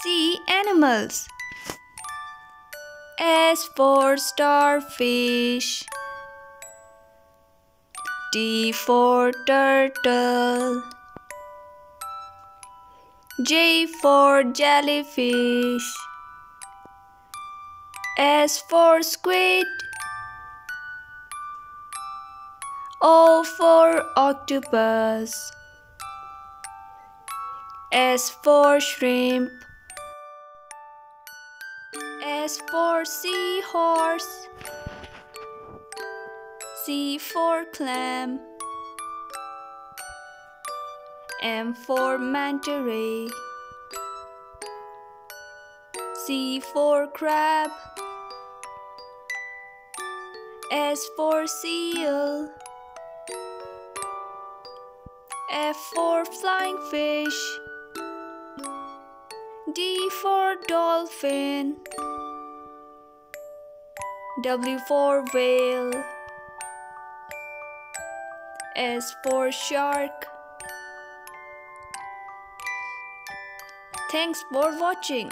Sea animals. S for starfish. T for turtle. J for jellyfish. S for squid. O for octopus. S for shrimp. S for seahorse. C for clam. M for manta ray. C for crab. S for seal. F for flying fish. D for dolphin. W for whale. S for shark. Thanks for watching.